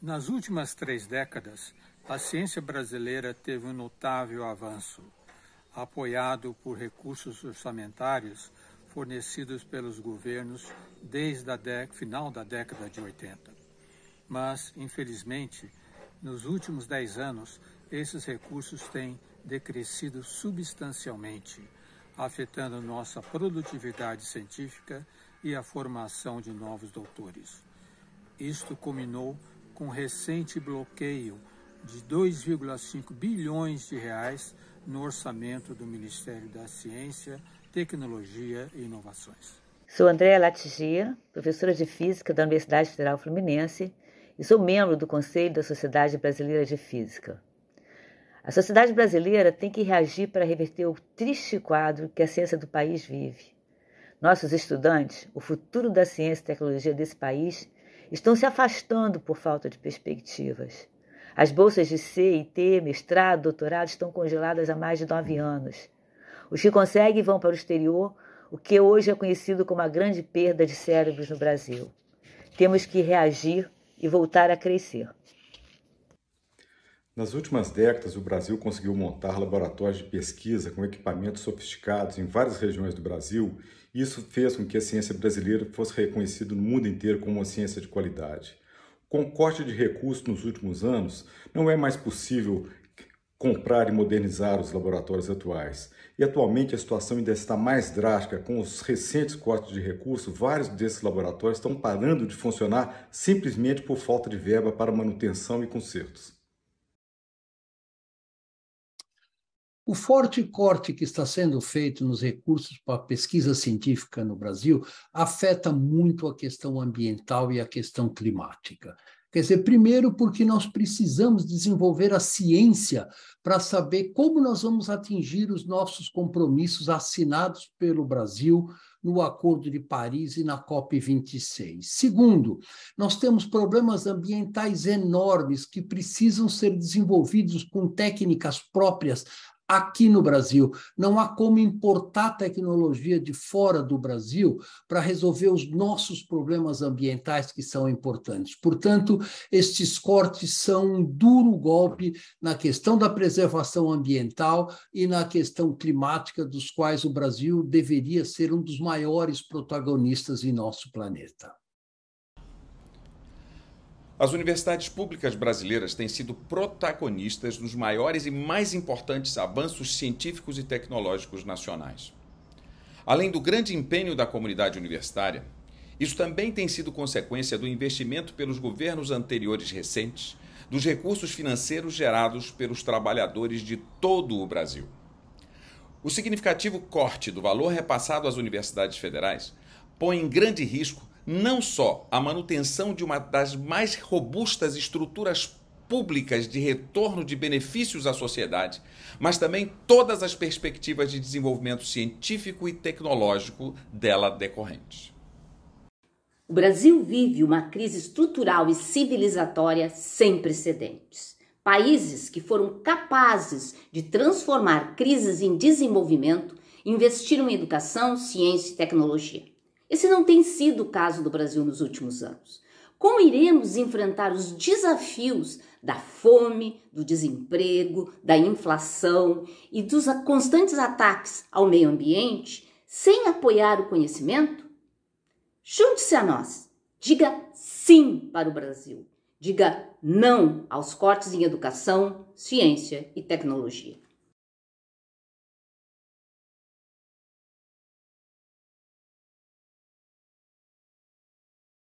Nas últimas três décadas, a ciência brasileira teve um notável avanço, apoiado por recursos orçamentários fornecidos pelos governos desde o final da década de 80. Mas, infelizmente, nos últimos dez anos, esses recursos têm decrescido substancialmente, afetando nossa produtividade científica e a formação de novos doutores. Isto culminou com recente bloqueio de 2,5 bilhões de reais no orçamento do Ministério da Ciência, Tecnologia e Inovações. Sou Andréa Latigia, professora de Física da Universidade Federal Fluminense e sou membro do Conselho da Sociedade Brasileira de Física. A sociedade brasileira tem que reagir para reverter o triste quadro que a ciência do país vive. Nossos estudantes, o futuro da ciência e tecnologia desse país, estão se afastando por falta de perspectivas. As bolsas de C e T, mestrado, doutorado estão congeladas há mais de nove anos. Os que conseguem vão para o exterior, o que hoje é conhecido como a grande perda de cérebros no Brasil. Temos que reagir e voltar a crescer. Nas últimas décadas, o Brasil conseguiu montar laboratórios de pesquisa com equipamentos sofisticados em várias regiões do Brasil, e isso fez com que a ciência brasileira fosse reconhecida no mundo inteiro como uma ciência de qualidade. Com corte de recursos nos últimos anos, não é mais possível comprar e modernizar os laboratórios atuais. E atualmente a situação ainda está mais drástica. Com os recentes cortes de recursos, vários desses laboratórios estão parando de funcionar simplesmente por falta de verba para manutenção e consertos. O forte corte que está sendo feito nos recursos para pesquisa científica no Brasil afeta muito a questão ambiental e a questão climática. Quer dizer, primeiro, porque nós precisamos desenvolver a ciência para saber como nós vamos atingir os nossos compromissos assinados pelo Brasil no Acordo de Paris e na COP26. Segundo, nós temos problemas ambientais enormes que precisam ser desenvolvidos com técnicas próprias aqui no Brasil. Não há como importar tecnologia de fora do Brasil para resolver os nossos problemas ambientais que são importantes. Portanto, estes cortes são um duro golpe na questão da preservação ambiental e na questão climática, dos quais o Brasil deveria ser um dos maiores protagonistas em nosso planeta. As universidades públicas brasileiras têm sido protagonistas dos maiores e mais importantes avanços científicos e tecnológicos nacionais. Além do grande empenho da comunidade universitária, isso também tem sido consequência do investimento pelos governos anteriores recentes, dos recursos financeiros gerados pelos trabalhadores de todo o Brasil. O significativo corte do valor repassado às universidades federais põe em grande risco não só a manutenção de uma das mais robustas estruturas públicas de retorno de benefícios à sociedade, mas também todas as perspectivas de desenvolvimento científico e tecnológico dela decorrentes. O Brasil vive uma crise estrutural e civilizatória sem precedentes. Países que foram capazes de transformar crises em desenvolvimento investiram em educação, ciência e tecnologia. Esse não tem sido o caso do Brasil nos últimos anos. Como iremos enfrentar os desafios da fome, do desemprego, da inflação e dos constantes ataques ao meio ambiente sem apoiar o conhecimento? Junte-se a nós. Diga sim para o Brasil. Diga não aos cortes em educação, ciência e tecnologia.